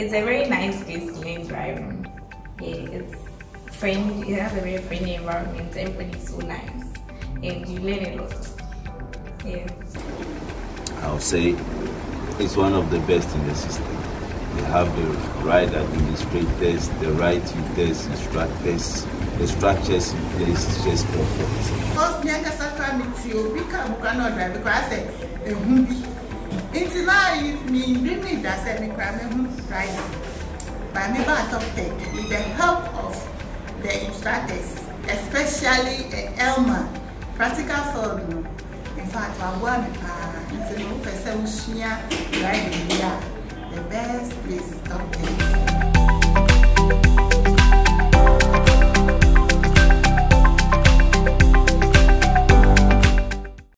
it's a very nice place to learn driving. Yeah, it's friendly. It has a very friendly environment. Everybody's so nice, and you learn a lot. Yeah. I'll say it's one of the best in the system. They have the right administrators, the right tutors, instructors, the structures in place is just perfect. Because me ankasa kra me ti obi ka bukra na drive because say ehun hmm. Until now, if me bring me that said me cramming right by me back top tech with the help of the instructors, especially Elma. Elmer, practical for in fact, Wagwan, until you person who share driving here, the best place to tech.